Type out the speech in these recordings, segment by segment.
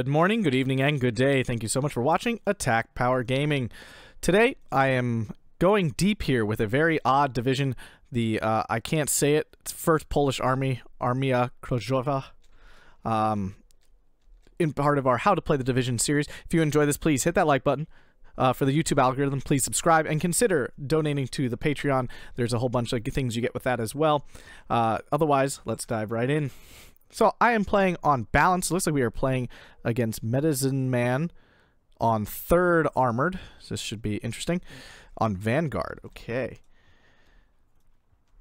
Good morning, good evening, and good day. Thank you so much for watching Attack Power Gaming. Today, I am going deep here with a very odd division. The uh, I can't say it. It's First Polish Army, Armia Krajowa. Um, in part of our How to Play the Division series. If you enjoy this, please hit that like button. Uh, for the YouTube algorithm, please subscribe and consider donating to the Patreon. There's a whole bunch of things you get with that as well. Uh, otherwise, let's dive right in. So I am playing on balance. It looks like we are playing against Medicine Man on third armored. So this should be interesting. On Vanguard. Okay.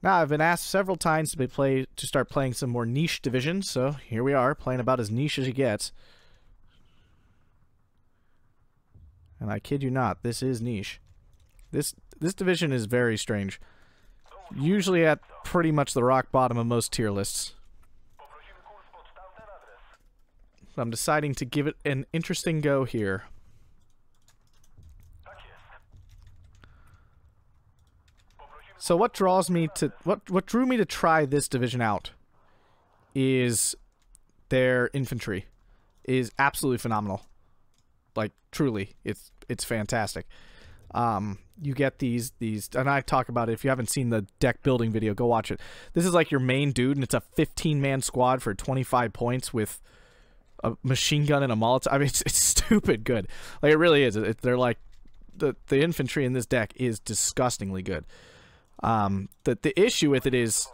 Now I've been asked several times to play to start playing some more niche divisions, so here we are, playing about as niche as it gets. And I kid you not, this is niche. This this division is very strange. Usually at pretty much the rock bottom of most tier lists. I'm deciding to give it an interesting go here. So what draws me to what what drew me to try this division out is their infantry is absolutely phenomenal. Like truly, it's it's fantastic. Um, you get these these and I talk about it if you haven't seen the deck building video, go watch it. This is like your main dude and it's a 15 man squad for 25 points with a machine gun and a Molotov. I mean, it's, it's stupid good. Like it really is. It, they're like the the infantry in this deck is disgustingly good. Um, the the issue with it is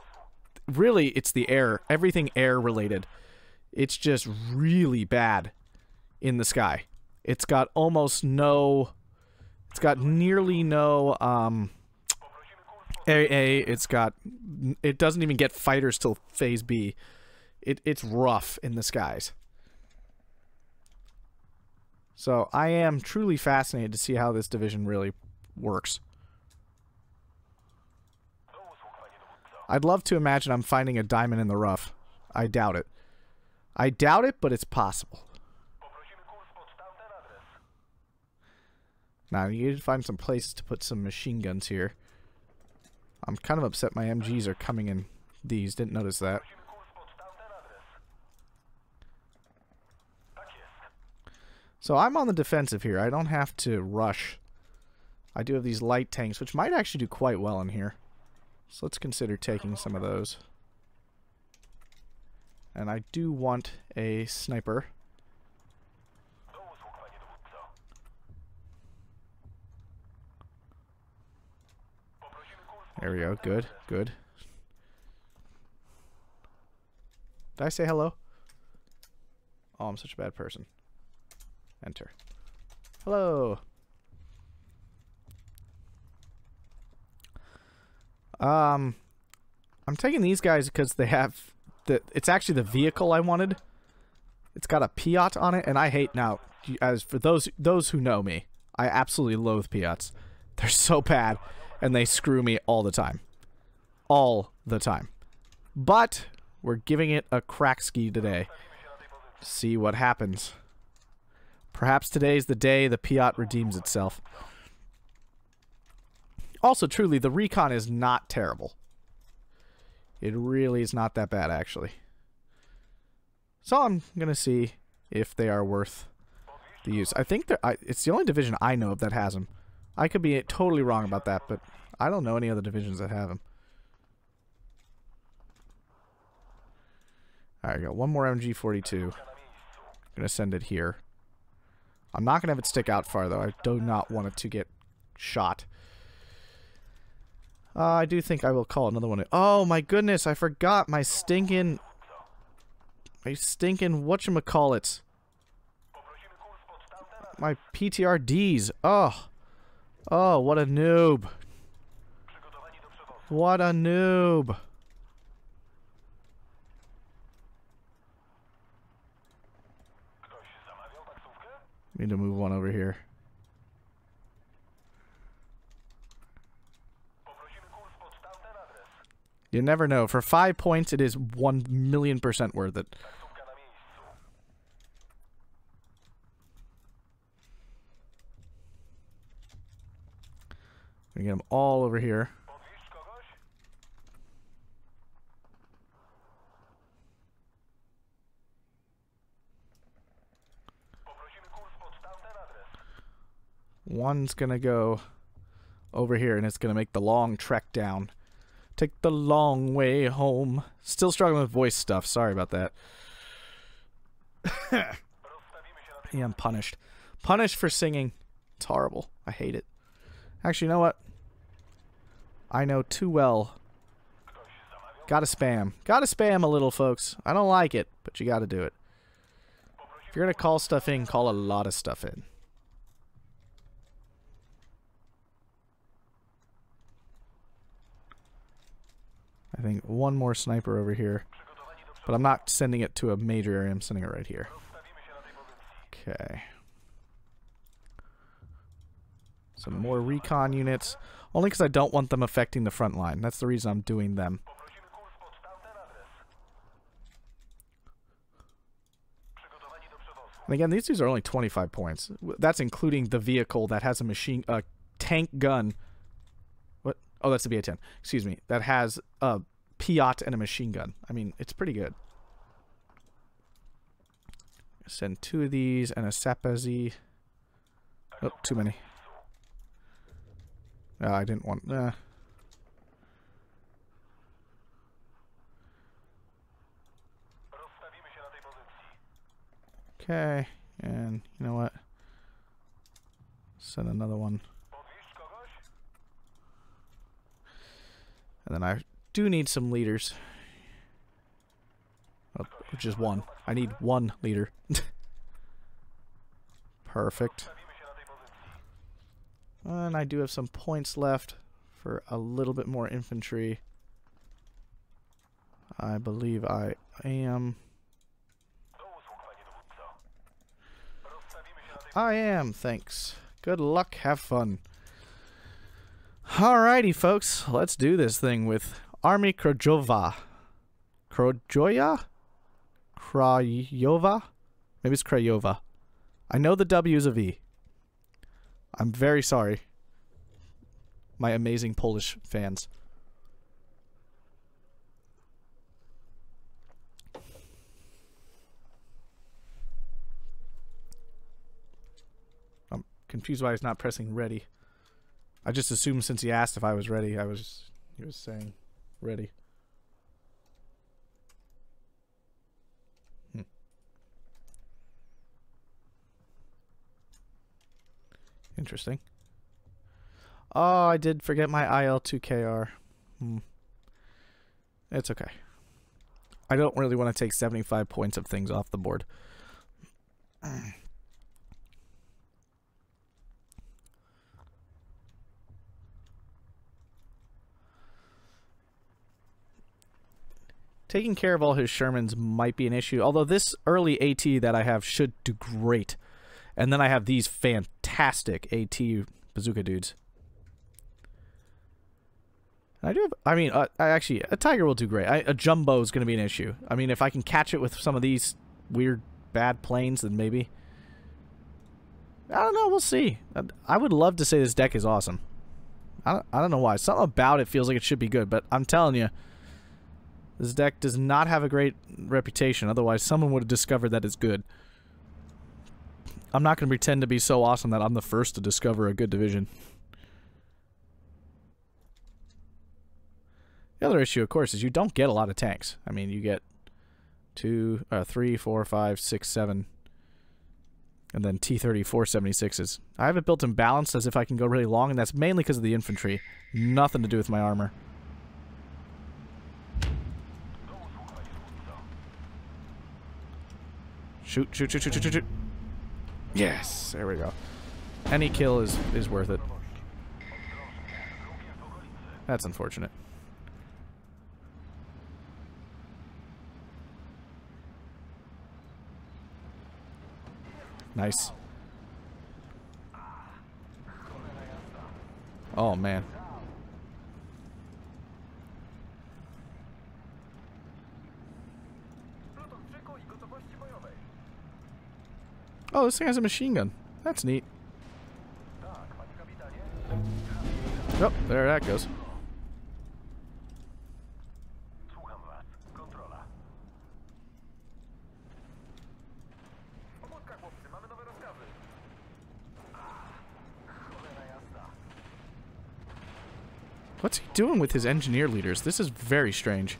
really it's the air. Everything air related. It's just really bad in the sky. It's got almost no. It's got nearly no um, AA. It's got. It doesn't even get fighters till phase B. It it's rough in the skies. So I am truly fascinated to see how this division really works. I'd love to imagine I'm finding a diamond in the rough. I doubt it. I doubt it, but it's possible. Now, you need to find some places to put some machine guns here. I'm kind of upset my MGs are coming in these. Didn't notice that. So I'm on the defensive here. I don't have to rush. I do have these light tanks, which might actually do quite well in here. So let's consider taking some of those. And I do want a sniper. There we go. Good. Good. Did I say hello? Oh, I'm such a bad person. Enter. Hello. Um, I'm taking these guys because they have the. It's actually the vehicle I wanted. It's got a Piat on it, and I hate now. As for those those who know me, I absolutely loathe Piats. They're so bad, and they screw me all the time, all the time. But we're giving it a crack ski today. See what happens. Perhaps today's the day the Piat redeems itself. Also, truly, the recon is not terrible. It really is not that bad, actually. So I'm going to see if they are worth the use. I think I, it's the only division I know of that has them. I could be totally wrong about that, but I don't know any other divisions that have them. Alright, got one more MG42. I'm going to send it here. I'm not going to have it stick out far, though. I do not want it to get shot. Uh, I do think I will call another one. Oh, my goodness. I forgot my stinking... My stinking whatchamacallit. My PTRDs. Oh. Oh, what a noob. What a noob. Need to move one over here. You never know. For five points, it is one million percent worth it. We get them all over here. One's gonna go over here and it's gonna make the long trek down. Take the long way home. Still struggling with voice stuff. Sorry about that. yeah, I'm punished. Punished for singing. It's horrible. I hate it. Actually, you know what? I know too well. Gotta spam. Gotta spam a little, folks. I don't like it, but you gotta do it. If you're gonna call stuff in, call a lot of stuff in. I think one more sniper over here. But I'm not sending it to a major area. I'm sending it right here. Okay. Some more recon units. Only because I don't want them affecting the front line. That's the reason I'm doing them. And again, these dudes are only 25 points. That's including the vehicle that has a machine, a tank gun Oh, that's the BA-10. Excuse me. That has a Piat and a machine gun. I mean, it's pretty good. Send two of these and a Saperzy. Oh, too many. Uh, I didn't want... Uh. Okay, and you know what? Send another one. And then I do need some leaders. Oh, which is one. I need one leader. Perfect. And I do have some points left for a little bit more infantry. I believe I am. I am, thanks. Good luck, have fun. Alrighty, folks, let's do this thing with Army Krajova. Krojoya? Krajova? Maybe it's Krajova. I know the W is a V. I'm very sorry. My amazing Polish fans. I'm confused why he's not pressing ready. I just assumed since he asked if I was ready, I was he was saying ready. Hmm. Interesting. Oh, I did forget my IL2KR. Hmm. It's okay. I don't really want to take 75 points of things off the board. Taking care of all his Shermans might be an issue, although this early AT that I have should do great. And then I have these fantastic AT bazooka dudes. I do have, I mean, uh, I actually, a Tiger will do great. I, a Jumbo is going to be an issue. I mean, if I can catch it with some of these weird, bad planes, then maybe. I don't know. We'll see. I would love to say this deck is awesome. I don't, I don't know why. Something about it feels like it should be good, but I'm telling you, this deck does not have a great reputation, otherwise someone would have discovered that it's good. I'm not going to pretend to be so awesome that I'm the first to discover a good division. The other issue, of course, is you don't get a lot of tanks. I mean, you get two, uh, three, four, five, six, seven, and then T-34/76s. I have it built in balanced as if I can go really long, and that's mainly because of the infantry. Nothing to do with my armor. Shoot, shoot, shoot, shoot, shoot, shoot. Yes, there we go. Any kill is, is worth it. That's unfortunate. Nice. Oh, man. Oh, this thing has a machine gun. That's neat. Oh, there that goes. What's he doing with his engineer leaders? This is very strange.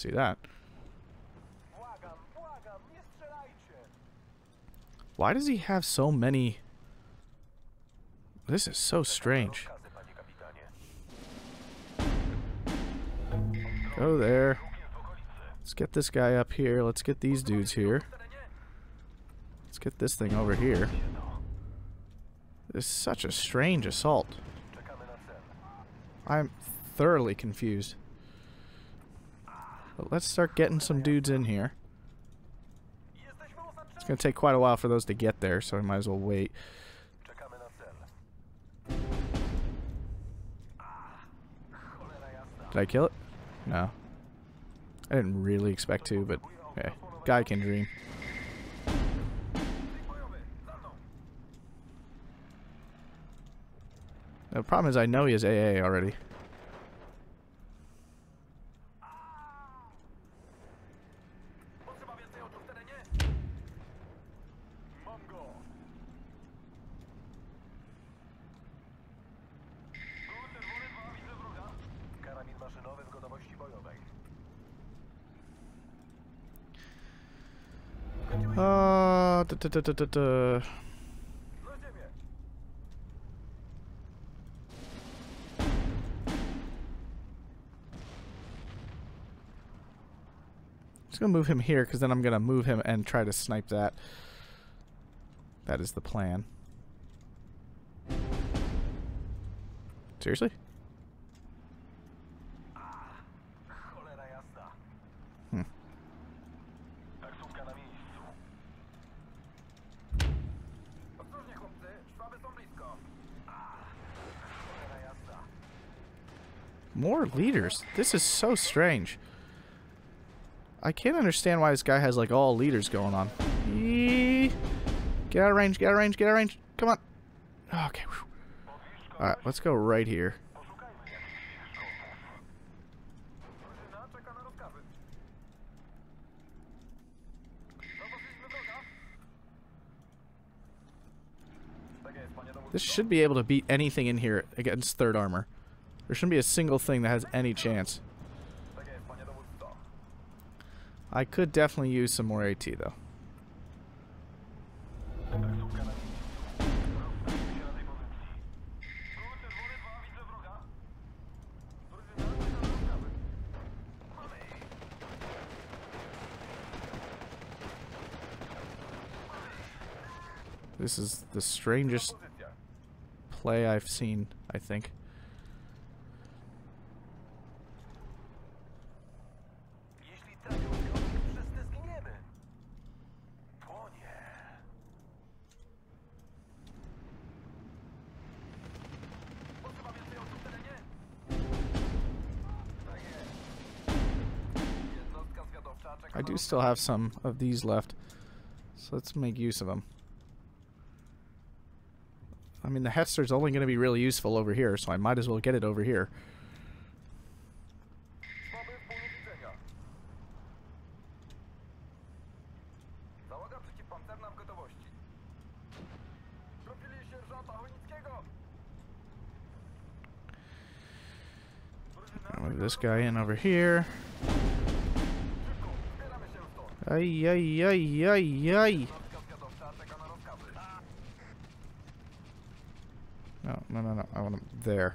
See that. Why does he have so many... This is so strange. Go there. Let's get this guy up here. Let's get these dudes here. Let's get this thing over here. This is such a strange assault. I'm thoroughly confused. Let's start getting some dudes in here. It's going to take quite a while for those to get there, so I might as well wait. Did I kill it? No. I didn't really expect to, but hey, guy can dream. The problem is I know he has AA already. Karabin maszynowy w gotowości bojowej. Da, da, da, da. Na ziemię! Just gonna move him here, because then I'm gonna move him and try to snipe that. That is the plan. Seriously? More leaders. This is so strange. I can't understand why this guy has like all leaders going on. Eee. Get out of range, get out of range, get out of range. Come on. Oh, okay. Alright, let's go right here. This should be able to beat anything in here against third armor. There shouldn't be a single thing that has any chance. I could definitely use some more AT though. Taksówka na miejscu. Rozstawimy się na tej pozycji. Gór czerwony 2, widzę wroga. Drużyna czeka na rozkazy. Mamy ich. This is the strangest play I've seen, I think. Still have some of these left. So let's make use of them. I mean, the Hetzer's only going to be really useful over here, so I might as well get it over here. Move this guy in over here. Rozkazy. No, no, no, no. I want him there.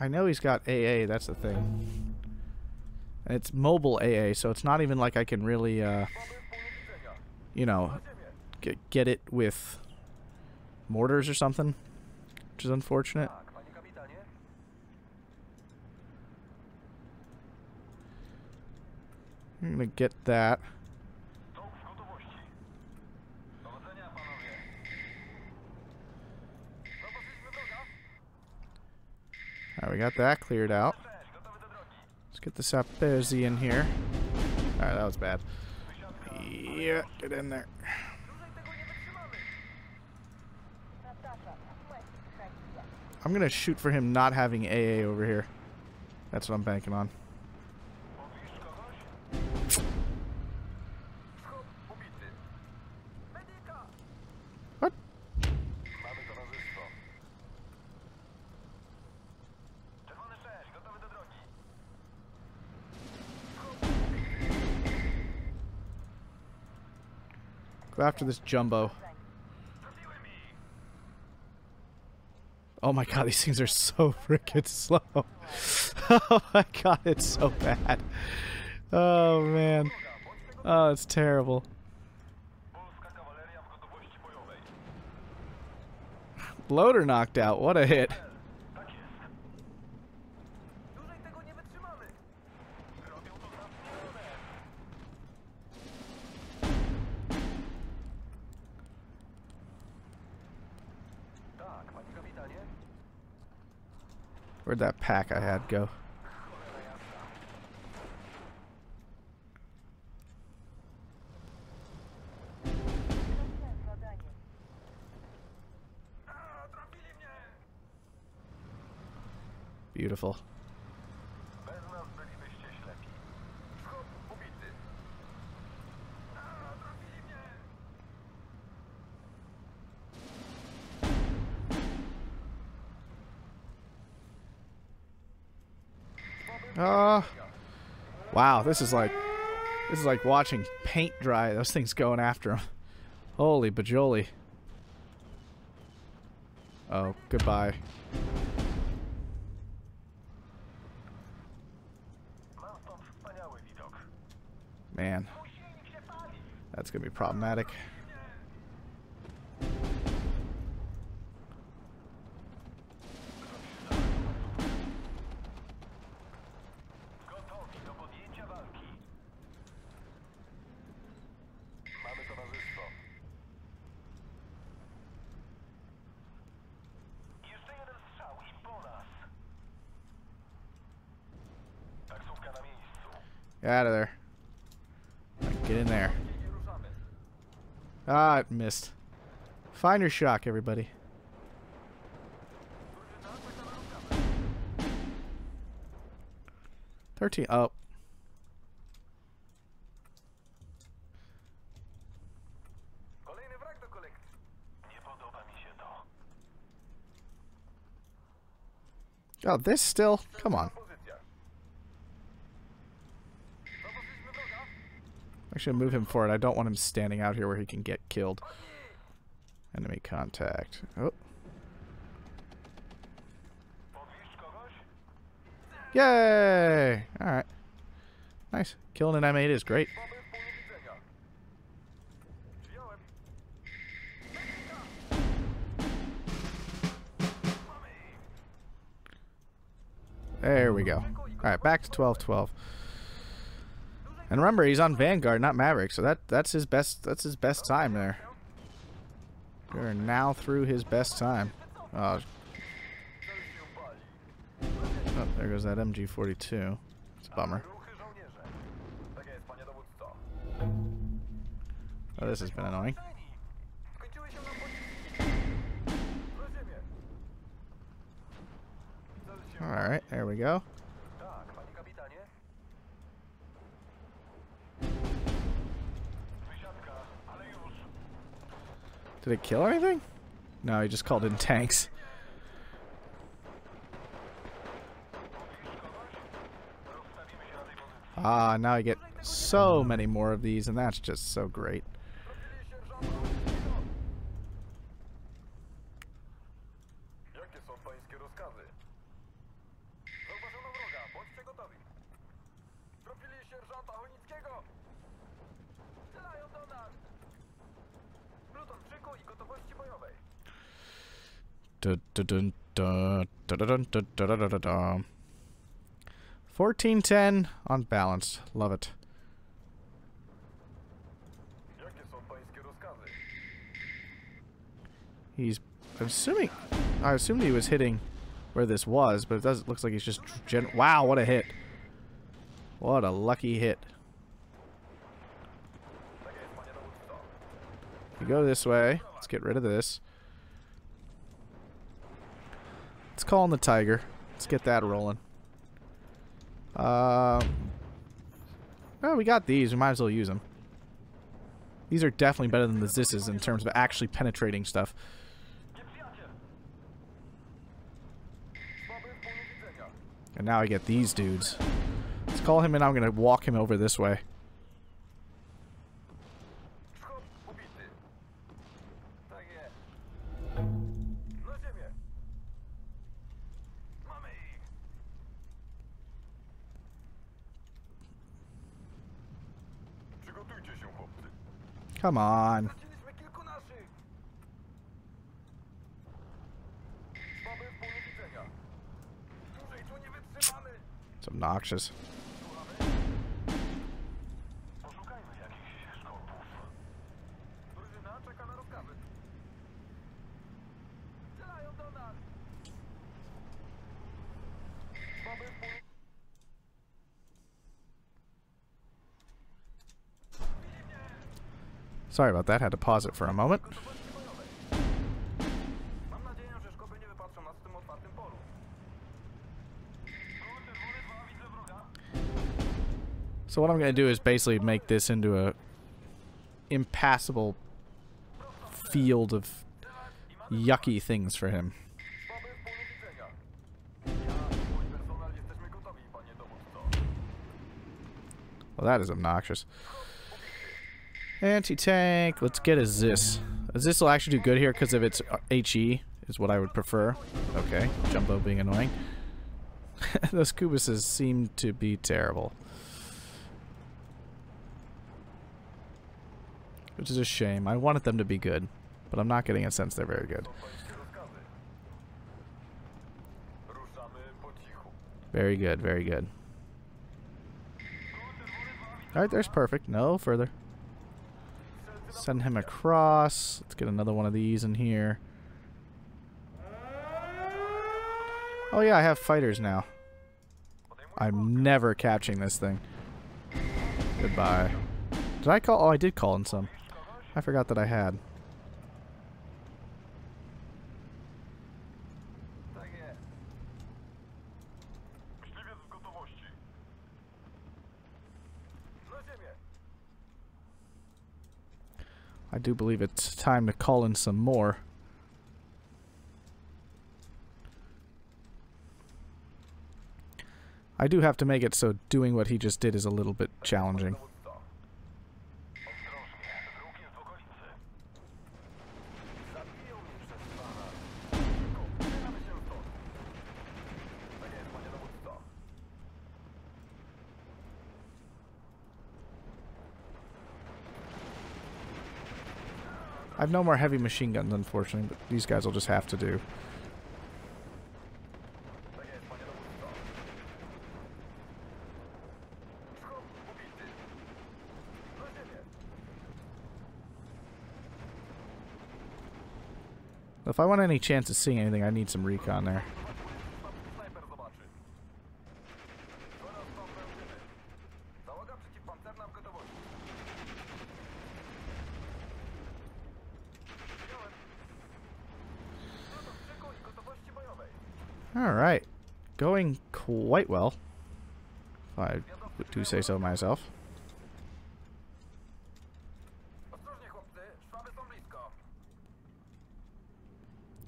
I know he's got AA, that's the thing. And it's mobile AA, so it's not even like I can really, uh, you know, get, get it with mortars or something, which is unfortunate. I'm gonna get that. Alright, we got that cleared out. Let's get the Saperzy in here. Alright, that was bad. Yeah, get in there. I'm gonna shoot for him not having AA over here. That's what I'm banking on. After this jumbo. Oh my god, these things are so freaking slow. oh my god, it's so bad. Oh man. Oh, it's terrible. Loader knocked out. What a hit. pack I had go. Beautiful. Oh. Wow, this is like this is like watching paint dry. Those things going after him. Holy bajoli. Oh, goodbye. Man, that's gonna be problematic. Gotowi do podjęcia walki. Mamy towarzystwo. Jeszcze jeden strzał i po nas. Taksówka na miejscu. Get out of there. Get in there. Nie ruszamy. Ah, it missed. Finder shock, everybody. Thirteen. Oh, Kolejny wrak do kolekcji. Nie podoba mi się to. oh, this still. Come on. Pozycja. Zobaczyliśmy wroga. I should move him forward. I don't want him standing out here where he can get killed. Enemy contact. Oh. Yay! Alright. Nice. Killing an M8 is great. There we go. Alright, back to 12-12. And remember, he's on Vanguard, not Maverick, so that that's his best. That's his best time there. We're now through his best time. Oh, oh there goes that MG42. It's a bummer. Oh, this has been annoying. Ceni. Skończyły się nam pociski. Na ziemię. Cel się All right, there we go. Did it kill anything? No, he just called in tanks. Ah, now I get so many more of these, and that's just so great. 1410 on balance. Love it. He's I'm assuming I assumed he was hitting where this was, but it does looks like he's just gen wow, what a hit. What a lucky hit. We go this way. Let's get rid of this. Let's call in the Tiger. Let's get that rolling. Um. Oh, we got these. We might as well use them. These are definitely better than the Zisses in terms of actually penetrating stuff. And now I get these dudes. Let's call him and I'm gonna walk him over this way. Nie on. It's obnoxious. Sorry about that. Had to pause it for a moment. gotowości bojowej. Mam nadzieję, że szkopy nie wypatrzą nas w tym otwartym polu. Czerwony 2, widzę wroga. So what I'm gonna do is basically make this into a impassable field of yucky things for him. Well, that is obnoxious. Anti-tank. Let's get a Zis. A Zis will actually do good here because of its uh, HE is what I would prefer. Okay, Jumbo being annoying. Those Kubuses seem to be terrible. Which is a shame. I wanted them to be good, but I'm not getting a sense they're very good. Very good, very good. Alright, there's perfect. No further. Send him across. Let's get another one of these in here. Oh yeah, I have fighters now. I'm never catching this thing. Goodbye. Did I call? Oh, I did call in some. I forgot that I had. I do believe it's time to call in some more. I do have to make it so doing what he just did is a little bit challenging. I have no more heavy machine guns, unfortunately, but these guys will just have to do. If I want any chance of seeing anything, I need some recon there. Snajper zobaczy. Zaraz tam będziemy. Załoga przeciwpancerna w gotowości. Przyjąłem. No to krzyku i gotowości bojowej. Alright. Going quite well. If I do say so myself.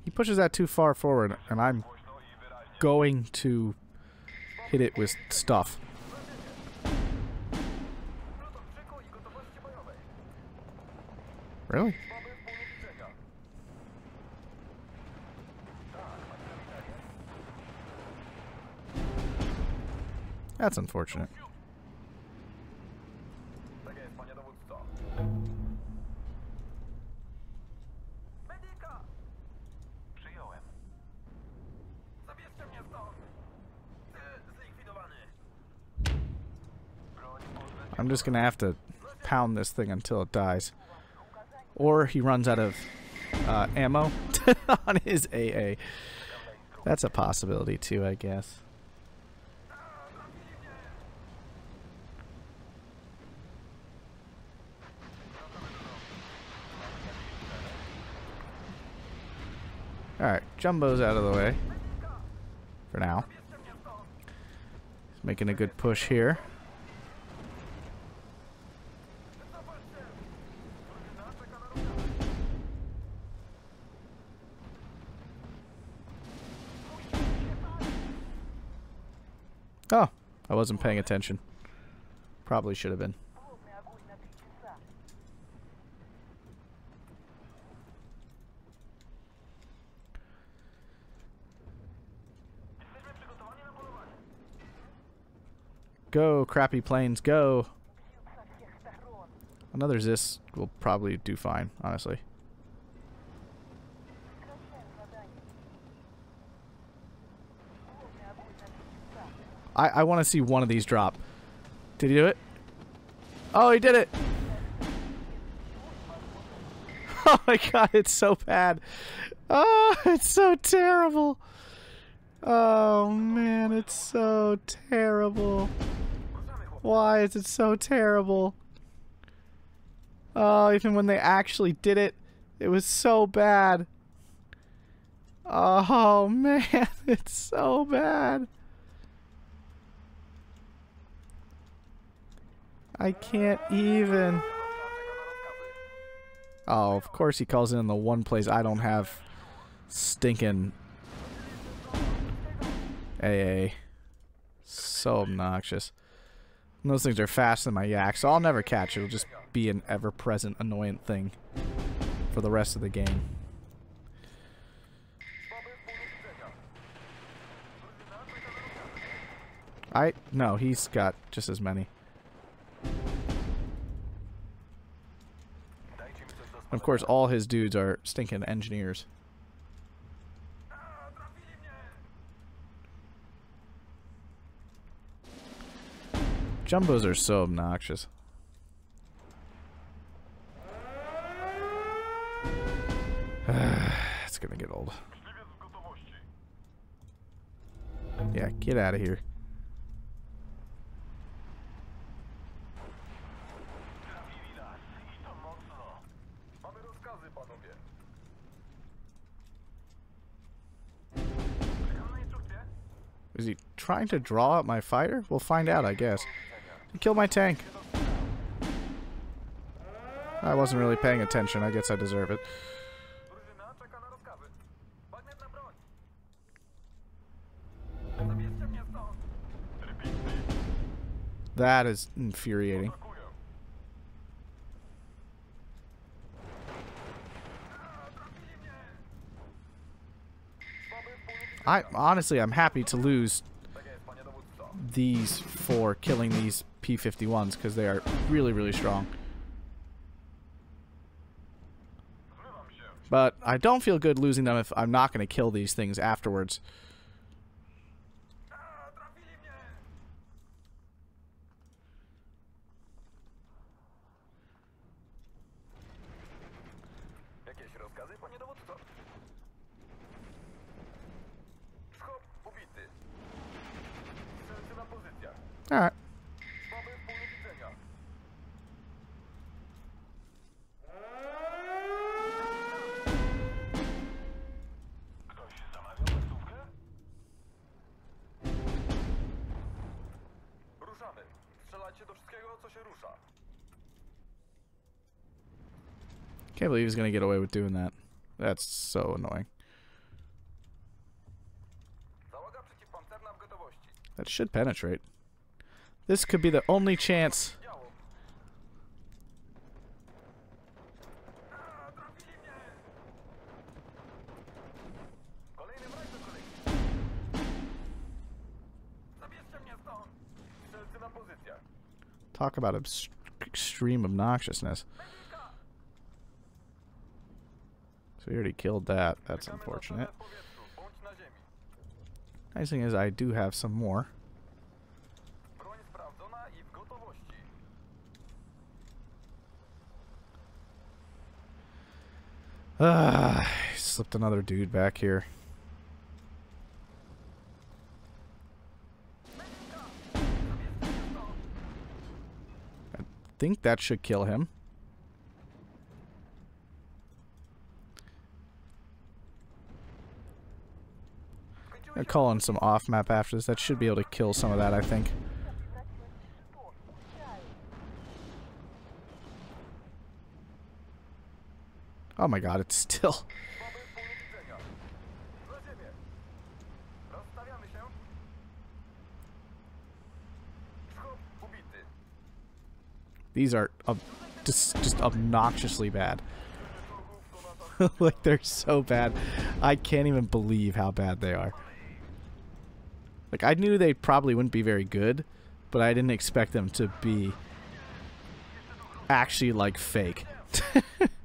He pushes that too far forward, and I'm going to hit it with stuff. Really? Broń unfortunate. I'm just gonna have to pound this thing until it dies. Or he runs out of uh, ammo on his AA. That's a possibility too, I guess. Alright, Jumbo's out of the way. For now. He's making a good push here. Oh, I wasn't paying attention. Probably should have been. crappy planes go. Another Zis will probably do fine, honestly. I, I want to see one of these drop. Did he do it? Oh, he did it! Oh my god, it's so bad. Oh, it's so terrible. Oh man, it's so terrible. Why is it so terrible? Oh, even when they actually did it, it was so bad. Oh man, it's so bad. I can't even. Oh, of course he calls in the one place I don't have stinking AA. So obnoxious. And those things are faster than my yak, so I'll never catch it. It'll just be an ever-present annoying thing for the rest of the game. I no, he's got just as many. Of course, all his dudes are stinking engineers. Jumbos are so obnoxious. it's gonna get old. Yeah, get out of here. Is he trying to draw out my fighter? We'll find out, I guess. He killed my tank. I wasn't really paying attention. I guess I deserve it. That is infuriating. I honestly, I'm happy to lose these for killing these P51s because they are really, really strong. But I don't feel good losing them if I'm not going to kill these things afterwards. Believe he's going to get away with doing that. That's so annoying. That should penetrate. This could be the only chance. Talk about extreme obnoxiousness. So he already killed that. That's unfortunate. Nice thing is I do have some more. Ah, slipped another dude back here. I think that should kill him. I'll some off-map after this. That should be able to kill some of that, I think. Oh my god, it's still... These are ob just, just obnoxiously bad. like, they're so bad. I can't even believe how bad they are. Like I knew they probably wouldn't be very good, but I didn't expect them to be actually like fake.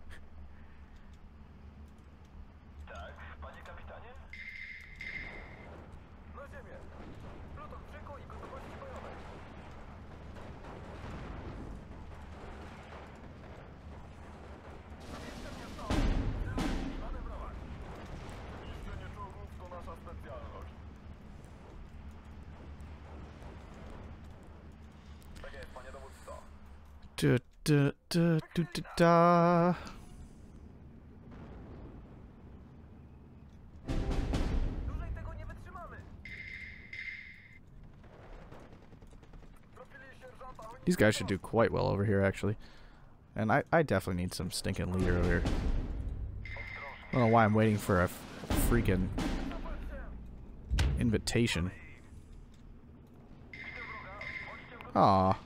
da. These guys should do quite well over here, actually. And I, I definitely need some stinking leader over here. I don't know why I'm waiting for a freaking invitation. Aw.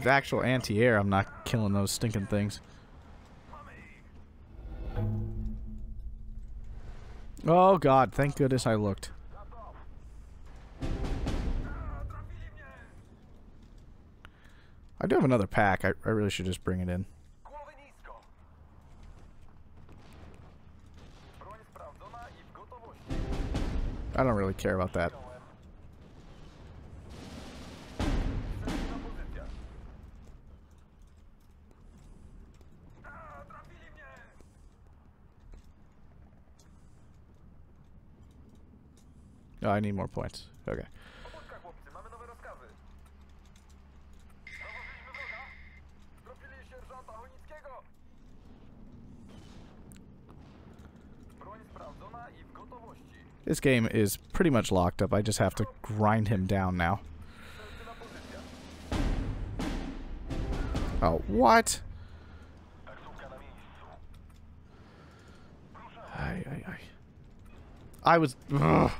With actual anti-air, I'm not killing those stinking things. Oh god, thank goodness I looked. I do have another pack. I, I really should just bring it in. I don't really care about that. Oh, I need more points. Okay. This game is pretty much locked up. I just have to grind him down now. Oh, what? I, I, I. I was. Ugh.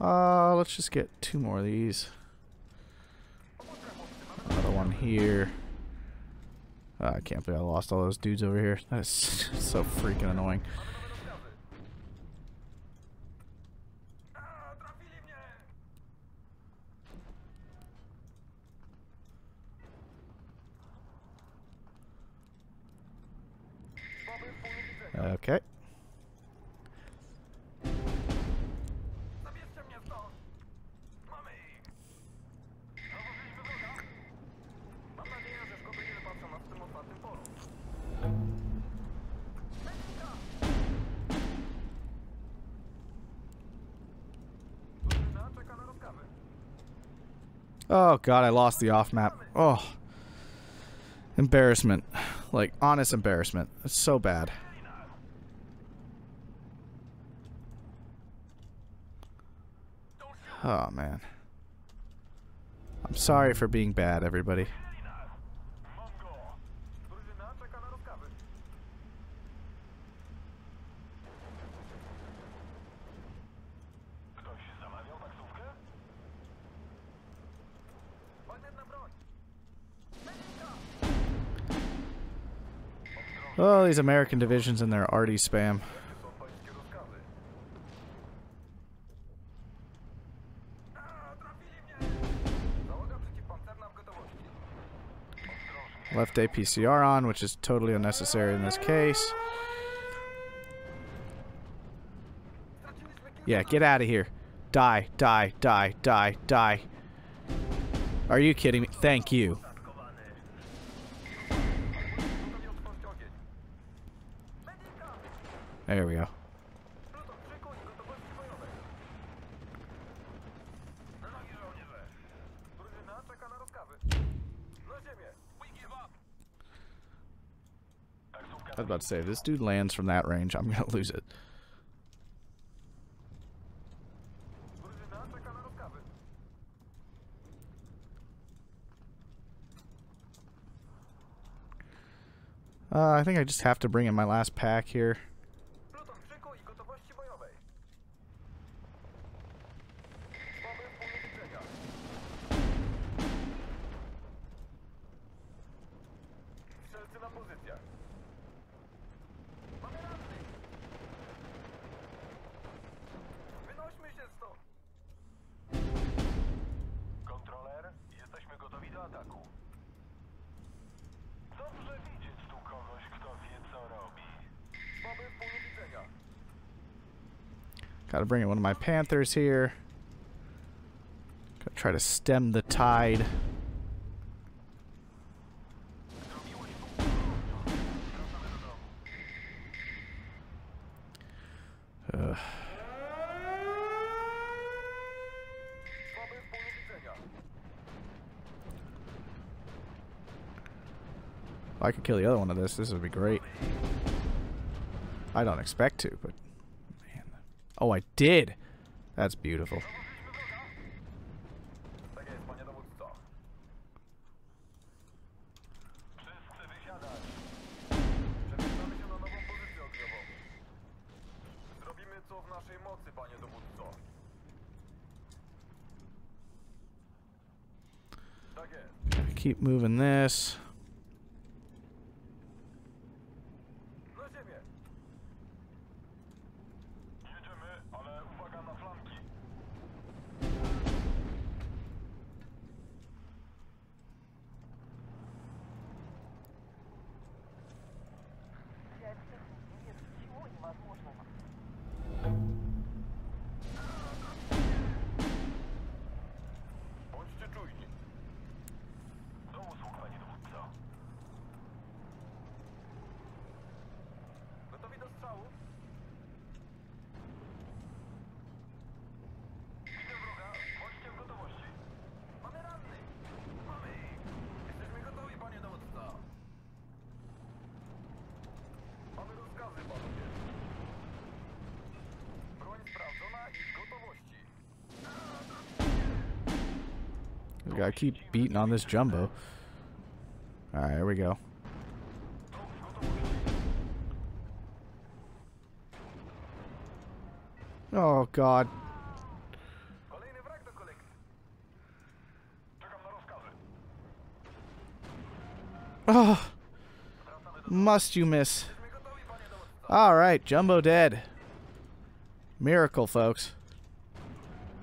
Uh, let's just get two more of these. Another one here. Uh, I can't believe I lost all those dudes over here. That is so freaking annoying. God, I lost the off map. Oh. Embarrassment. Like, honest embarrassment. It's so bad. Oh man. I'm sorry for being bad, everybody. A, trafili mnie! Załoga przeciwpancerna w gotowości. Ostrożnie. Left APCR on, which is totally unnecessary in this case. Yeah, get out of here. Die, die, die, die, die. Are you kidding me? Thank you. Give we go. I was about to say, if this dude lands from that range, I'm gonna lose it. Uh, I think I just have to bring in my last pack here. Gotta bring in one of my Panthers here. Gotta try to stem the tide. I could kill the other one of this, this would be great. I don't expect to, but. Oh, I did. That's beautiful. Gotta keep beating on this jumbo. Alright, here we go. Oh, God. Oh, must you miss? Dowódco. Alright, jumbo dead. Miracle, folks.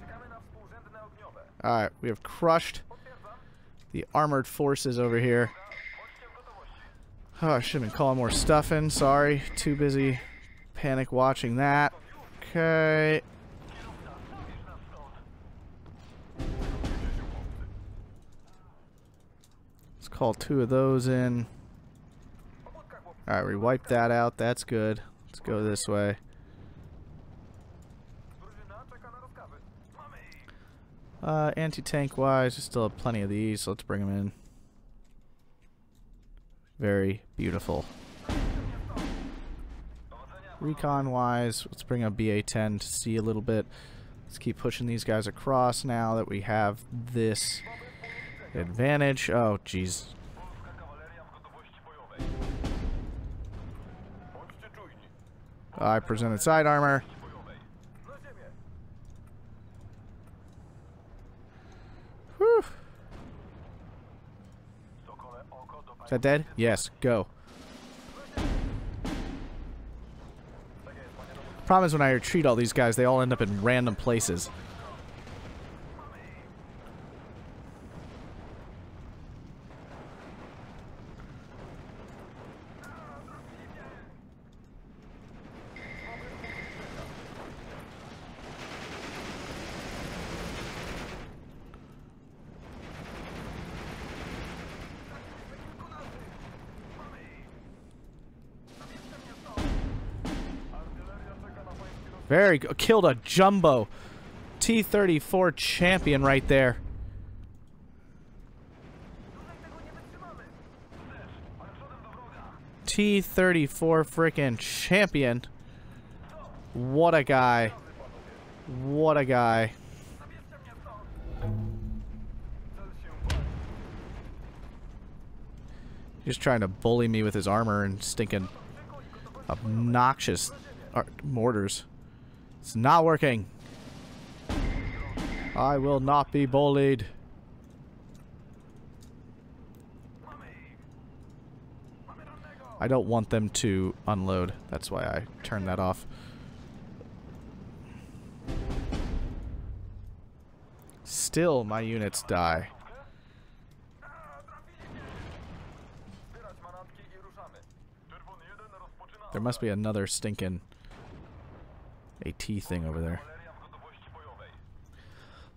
Ogniowe. Alright, we have crushed. The armored forces over here. Oh, I should have been calling more stuff in. Sorry. Too busy panic watching that. Okay. Let's call two of those in. Alright, we wiped that out. That's good. Let's go this way. Uh, anti-tank wise, we still have plenty of these, so let's bring them in. Very beautiful. Recon wise, let's bring a BA-10 to see a little bit. Let's keep pushing these guys across now that we have this advantage. Oh, jeez. I presented side armor. Is that dead? Yes, go. Problem is when I retreat all these guys, they all end up in random places. Very good. Killed a jumbo T-34 champion right there. T-34 freaking champion. What a guy. What a guy. He's trying to bully me with his armor and stinking obnoxious mortars. It's not working. I will not be bullied. I don't want them to unload. That's why I turned that off. Still, my units die. Zbierać manatki i ruszamy. Czerwony 1 rozpoczyna There must be another stinking AT thing over there.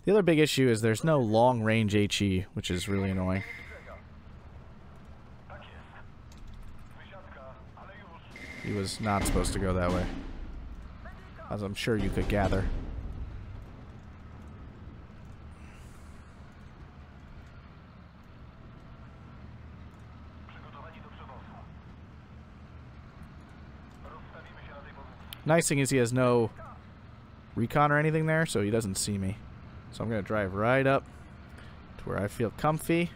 The other big issue is there's no long range HE, which is really annoying. He was not supposed to go that way. As I'm sure you could gather. Nice thing is he has no recon or anything there, so he doesn't see me. So I'm going to drive right up to where I feel comfy,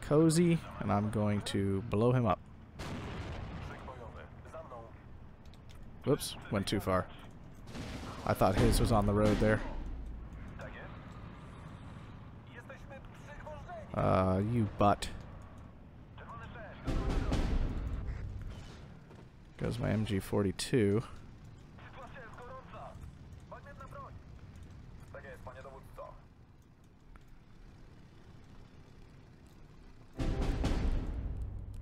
cozy, and I'm going to blow him up. Whoops, went too far. I thought his was on the road there. Uh, you butt.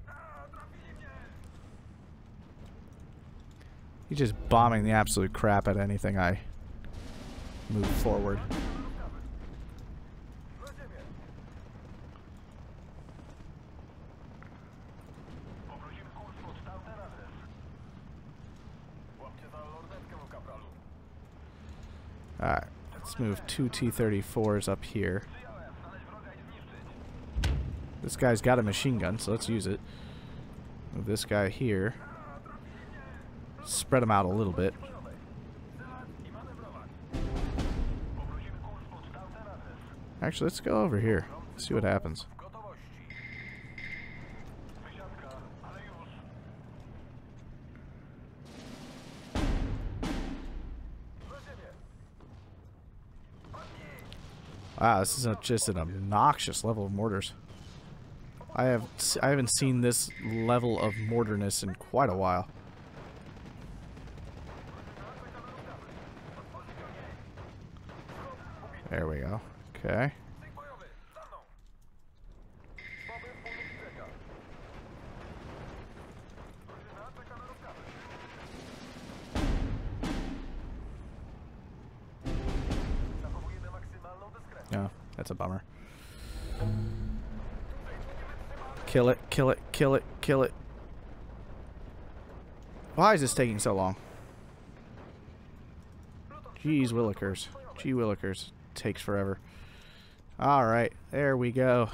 A, trafili mnie. He's just bombing the absolute crap at anything I move forward. Let's move two T-34s up here. This guy's got a machine gun, so let's use it. Move this guy here. Spread them out a little bit. Actually, let's go over here. See what happens. Wow, this is a, just an obnoxious level of mortars. I have I haven't seen this level of mortarness in quite a while. There we go. Okay. Kill it. Why is this taking so long? Jeez willikers. Gee willikers. Takes forever. Alright, there we go.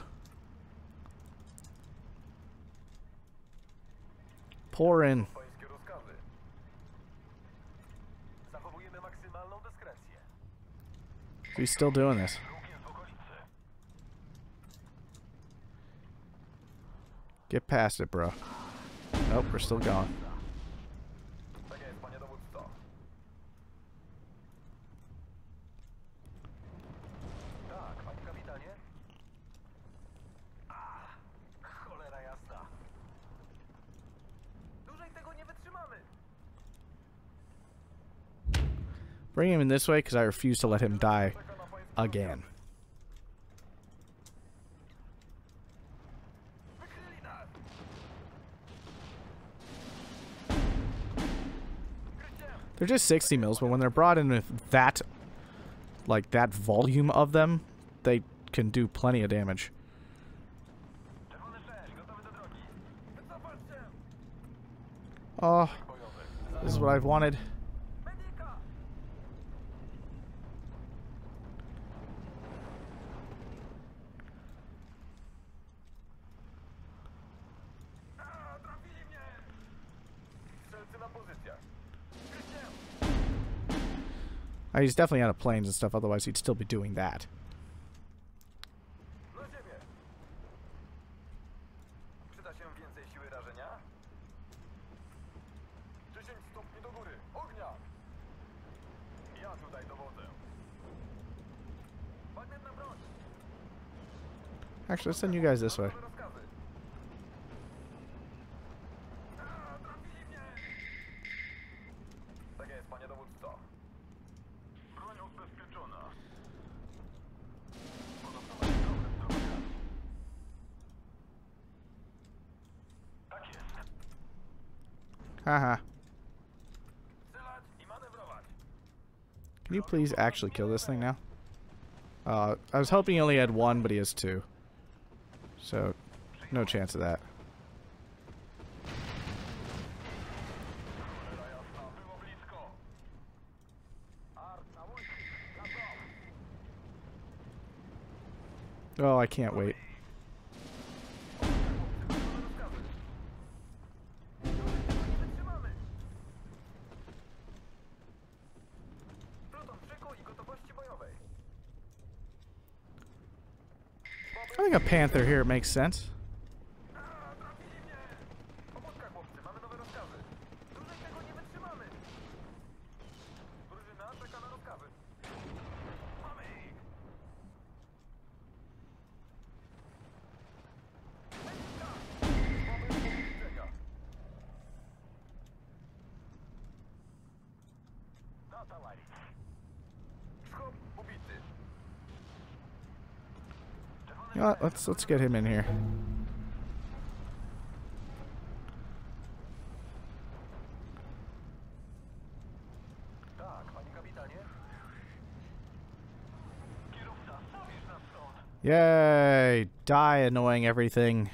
Pour in. He's still doing this. Get past it, bro. Nope, we're still going. Bring him in this way because I refuse to let him die again. They're just 60 mils, but when they're brought in with that, like that volume of them, they can do plenty of damage. Czerwony 6, gotowy do drogi. Wycofać się! Oh, this is what I've wanted. Uh, he's definitely out of planes and stuff, otherwise he'd still be doing that. Na ziemię! Przyda się więcej siły rażenia? 10 stopni do góry! Ognia! Ja tutaj dowodzę. Bagnetna broń! Actually, let's send you guys this way. Please actually kill this thing now? Uh, I was hoping he only had one, but he has two. So, no chance of that. Oh, I can't wait. Panther here it makes sense. What? Let's get him in here. Yay! Die annoying everything.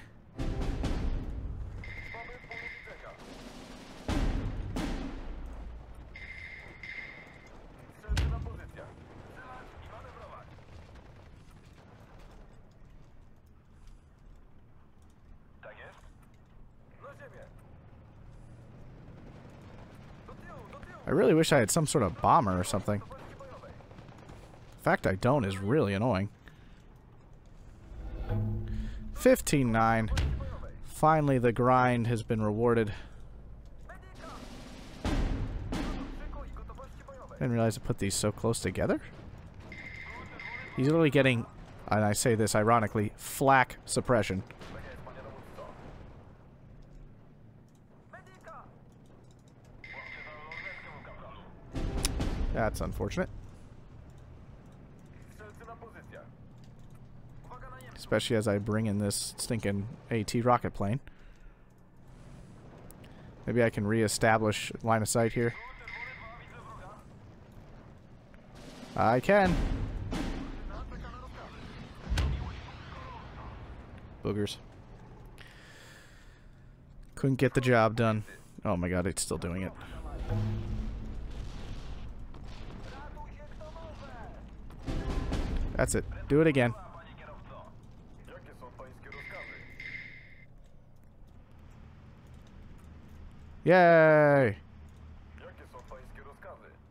Wish I had some sort of bomber or something. The fact I don't is really annoying. 15-9. Finally, the grind has been rewarded. I. Didn't realize I put these so close together. He's literally getting, and I say this ironically, flak suppression. That's unfortunate, especially as I bring in this stinking AT rocket plane. Maybe I can reestablish line of sight here. Czerwony 2, widzę wroga. I can. Boogers. Couldn't get the job done. Oh my god, it's still doing it. That's it. Do it again. Yay!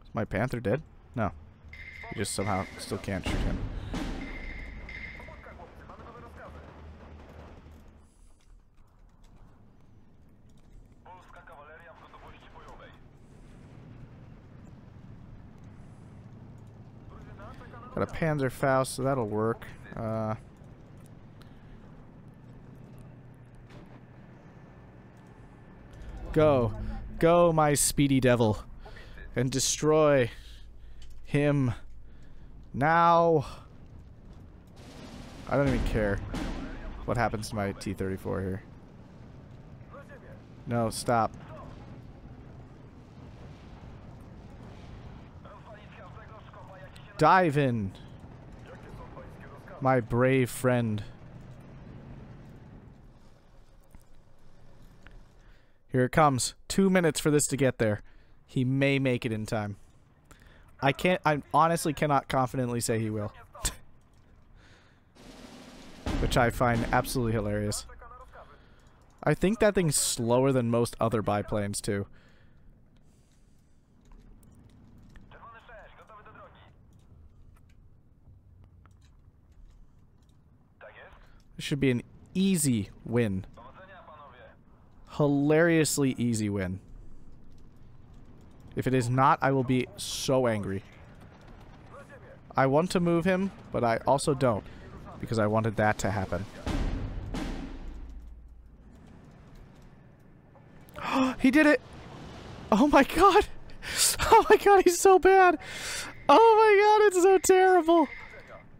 Is my panther dead? No. You just somehow still can't shoot him. A Panzerfaust, so that'll work. Uh, go. Go, my speedy devil. And destroy him now. I don't even care what happens to my T-34 here. No, stop. Dive in, my brave friend. Here it comes. Two minutes for this to get there. He may make it in time. I can't. I honestly cannot confidently say he will. Which I find absolutely hilarious. I think that thing's slower than most other biplanes too. This should be an easy win. Hilariously easy win. If it is not, I will be so angry. I want to move him, but I also don't. Because I wanted that to happen. he did it! Oh my god! Oh my god, he's so bad! Oh my god, it's so terrible!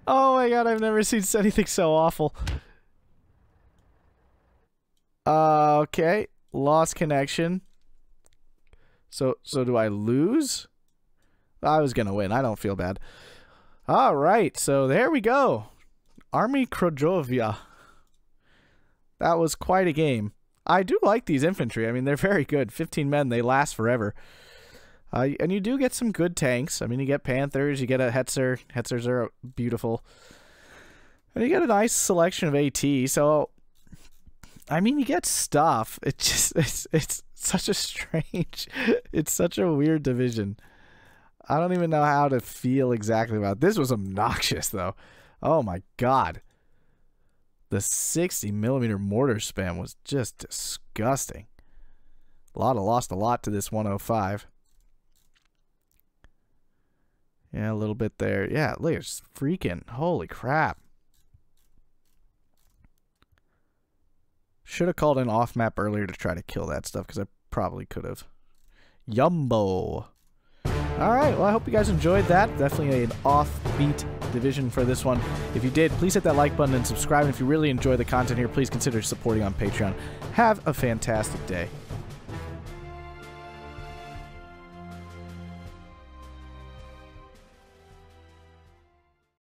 Oh my god, I've never seen anything so awful. Uh, okay. Lost connection. So, so do I lose? I was gonna win. I don't feel bad. All right. So there we go. Army Krajowa. That was quite a game. I do like these infantry. I mean, they're very good. 15 men. They last forever. Uh, and you do get some good tanks. I mean, you get Panthers. You get a Hetzer. Hetzers are beautiful. And you get a nice selection of AT. So I mean, you get stuff. It just it's it's such a strange, it's such a weird division. I don't even know how to feel exactly about it. this. Was obnoxious though. Oh my god, the sixty millimeter mortar spam was just disgusting. A lot of lost a lot to this one hundred five. Yeah, a little bit there. Yeah, look, it's freaking holy crap. Should have called an off map earlier to try to kill that stuff because I probably could have. Yumbo. All right. Well, I hope you guys enjoyed that. Definitely an offbeat division for this one. If you did, please hit that like button and subscribe. And if you really enjoy the content here, please consider supporting on Patreon. Have a fantastic day.